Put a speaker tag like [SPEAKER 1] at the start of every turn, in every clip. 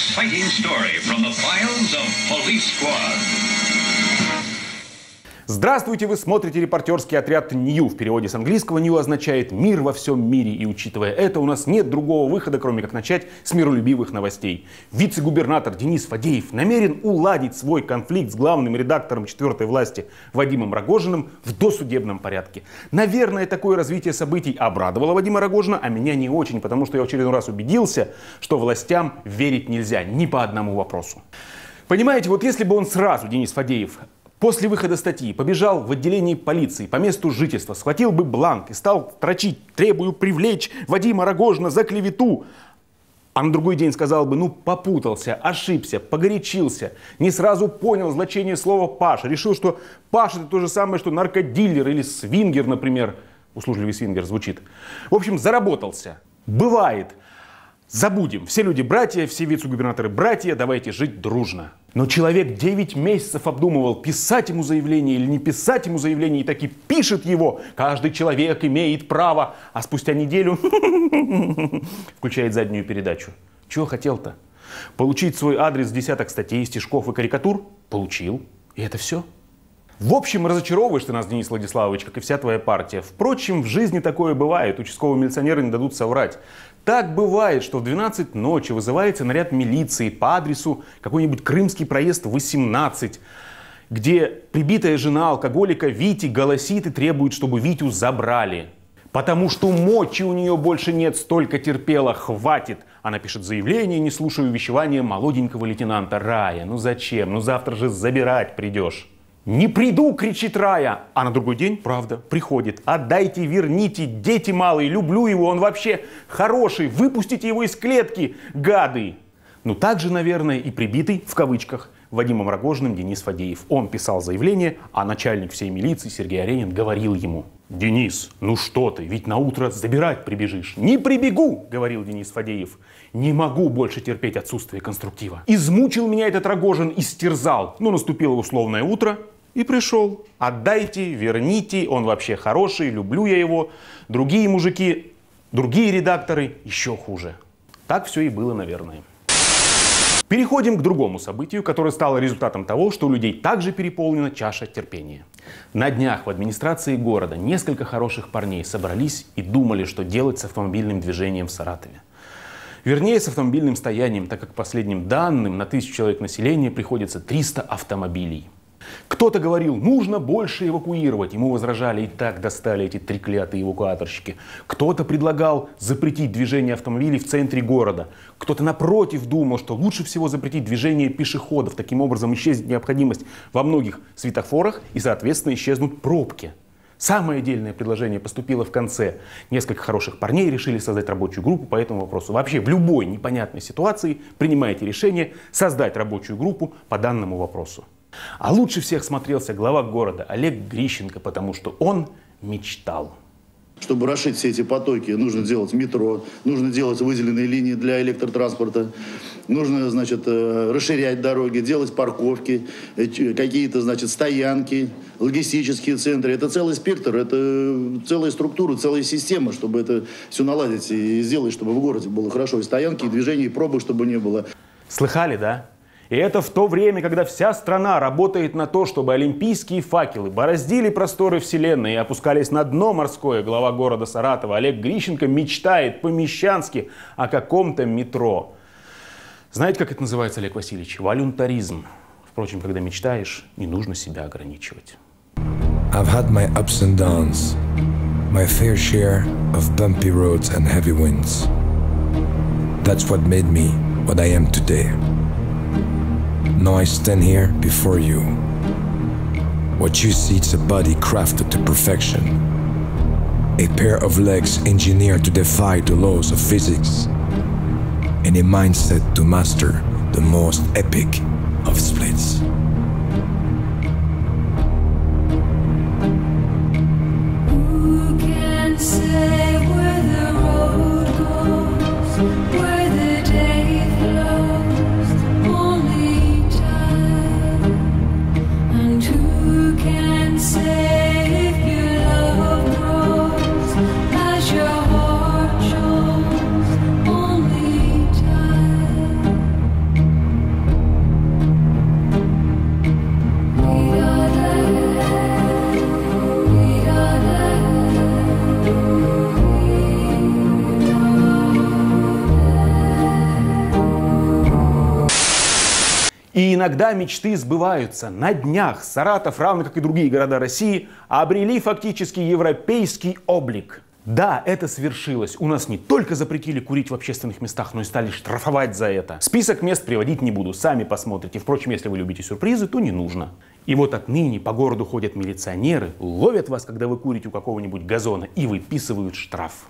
[SPEAKER 1] exciting story from the files of Police Squad.
[SPEAKER 2] Здравствуйте, вы смотрите репортерский отряд Нью. В переводе с английского Нью означает «мир во всем мире». И учитывая это, у нас нет другого выхода, кроме как начать с миролюбивых новостей. Вице-губернатор Денис Фадеев намерен уладить свой конфликт с главным редактором четвертой власти Вадимом Рогожиным в досудебном порядке. Наверное, такое развитие событий обрадовало Вадима Рогожина, а меня не очень, потому что я в очередной раз убедился, что властям верить нельзя ни по одному вопросу. Понимаете, вот если бы он сразу, Денис Фадеев, После выхода статьи побежал в отделение полиции по месту жительства, схватил бы бланк и стал трочить «требую привлечь Вадима Рогожина за клевету». А на другой день сказал бы, ну попутался, ошибся, погорячился, не сразу понял значение слова «паш», решил, что «паш» это то же самое, что наркодилер или свингер, например. Услужливый свингер звучит. В общем, заработался. Бывает. Забудем. Все люди братья, все вице-губернаторы братья, давайте жить дружно. Но человек 9 месяцев обдумывал, писать ему заявление или не писать ему заявление, и таки пишет его. Каждый человек имеет право. А спустя неделю включает заднюю передачу. Чего хотел-то? Получить свой адрес десяток статей, стишков и карикатур? Получил. И это все. В общем, разочаровываешь ты нас, Денис Владиславович, как и вся твоя партия. Впрочем, в жизни такое бывает. Участковые милиционеры не дадут соврать. Так бывает, что в 12 ночи вызывается наряд милиции по адресу какой-нибудь Крымский проезд 18, где прибитая жена алкоголика Вити голосит и требует, чтобы Витю забрали. Потому что мочи у нее больше нет, столько терпела, хватит. Она пишет заявление, не слушая увещевания молоденького лейтенанта Рая. Ну зачем? Ну завтра же забирать придешь. «Не приду!» — кричит Рая. А на другой день, правда, приходит. «Отдайте, верните, дети малые, люблю его, он вообще хороший, выпустите его из клетки, гады!» Ну, также, наверное, и прибитый, в кавычках, Вадимом Рогожиным Денис Фадеев. Он писал заявление, а начальник всей милиции Сергей Аренин говорил ему, «Денис, ну что ты, ведь на утро забирать прибежишь». «Не прибегу», — говорил Денис Фадеев. «Не могу больше терпеть отсутствие конструктива». Измучил меня этот Рогожин, истерзал. Но наступило условное утро, и пришел. Отдайте, верните, он вообще хороший, люблю я его. Другие мужики, другие редакторы еще хуже. Так все и было, наверное. Переходим к другому событию, которое стало результатом того, что у людей также переполнена чаша терпения. На днях в администрации города несколько хороших парней собрались и думали, что делать с автомобильным движением в Саратове. Вернее, с автомобильным стоянием, так как по последним данным на тысячу человек населения приходится 300 автомобилей – кто-то говорил, нужно больше эвакуировать. Ему возражали, и так достали эти треклятые эвакуаторщики. Кто-то предлагал запретить движение автомобилей в центре города. Кто-то напротив думал, что лучше всего запретить движение пешеходов. Таким образом исчезнет необходимость во многих светофорах и, соответственно, исчезнут пробки. Самое отдельное предложение поступило в конце. Несколько хороших парней решили создать рабочую группу по этому вопросу. Вообще в любой непонятной ситуации принимайте решение создать рабочую группу по данному вопросу. А лучше всех смотрелся глава города Олег Грищенко, потому что он мечтал.
[SPEAKER 3] Чтобы расшить все эти потоки, нужно делать метро, нужно делать выделенные линии для электротранспорта, нужно, значит, э, расширять дороги, делать парковки, э, какие-то, значит, стоянки, логистические центры. Это целый спектр, это целая структура, целая система, чтобы это все наладить и сделать, чтобы в городе было хорошо. И стоянки, и движения, и пробы, чтобы не было.
[SPEAKER 2] Слыхали, да? И это в то время, когда вся страна работает на то, чтобы олимпийские факелы бороздили просторы Вселенной и опускались на дно морское, глава города Саратова Олег Грищенко мечтает по-мещански о каком-то метро. Знаете, как это называется, Олег Васильевич? Волюнтаризм. Впрочем, когда мечтаешь, не нужно себя ограничивать.
[SPEAKER 4] I've had my ups and downs, my fair share of bumpy roads and heavy winds. That's what made me what I am today. Now I stand here before you. What you see is a body crafted to perfection, a pair of legs engineered to defy the laws of physics, and a mindset to master the most epic of splits.
[SPEAKER 5] Who can say
[SPEAKER 2] И иногда мечты сбываются. На днях Саратов, равно как и другие города России, обрели фактически европейский облик. Да, это свершилось. У нас не только запретили курить в общественных местах, но и стали штрафовать за это. Список мест приводить не буду, сами посмотрите. Впрочем, если вы любите сюрпризы, то не нужно. И вот отныне по городу ходят милиционеры, ловят вас, когда вы курите у какого-нибудь газона, и выписывают штраф.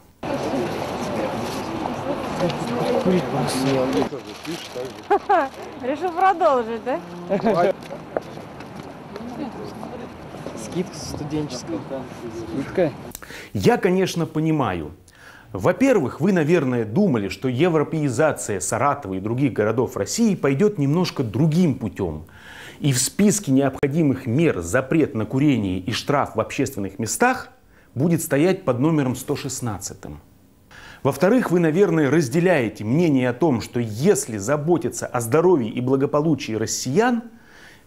[SPEAKER 6] Решил продолжить, да?
[SPEAKER 7] Скидка студенческая. Скидка.
[SPEAKER 2] Я, конечно, понимаю. Во-первых, вы, наверное, думали, что европеизация Саратова и других городов России пойдет немножко другим путем. И в списке необходимых мер запрет на курение и штраф в общественных местах будет стоять под номером 116. Во-вторых, вы, наверное, разделяете мнение о том, что если заботиться о здоровье и благополучии россиян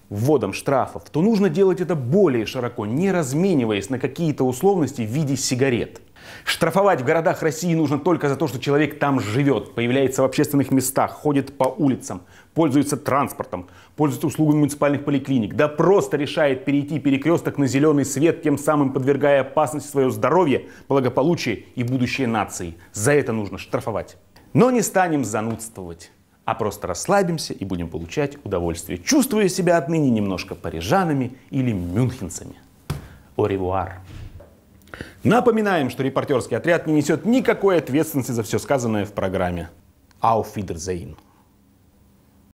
[SPEAKER 2] вводом штрафов, то нужно делать это более широко, не размениваясь на какие-то условности в виде сигарет. Штрафовать в городах России нужно только за то, что человек там живет, появляется в общественных местах, ходит по улицам, пользуется транспортом, пользуется услугами муниципальных поликлиник, да просто решает перейти перекресток на зеленый свет, тем самым подвергая опасности свое здоровье, благополучие и будущее нации. За это нужно штрафовать. Но не станем занудствовать, а просто расслабимся и будем получать удовольствие, чувствуя себя отныне немножко парижанами или мюнхенцами. Revoir. Напоминаем, что репортерский отряд не несет никакой ответственности за все сказанное в программе. Auf Wiedersehen.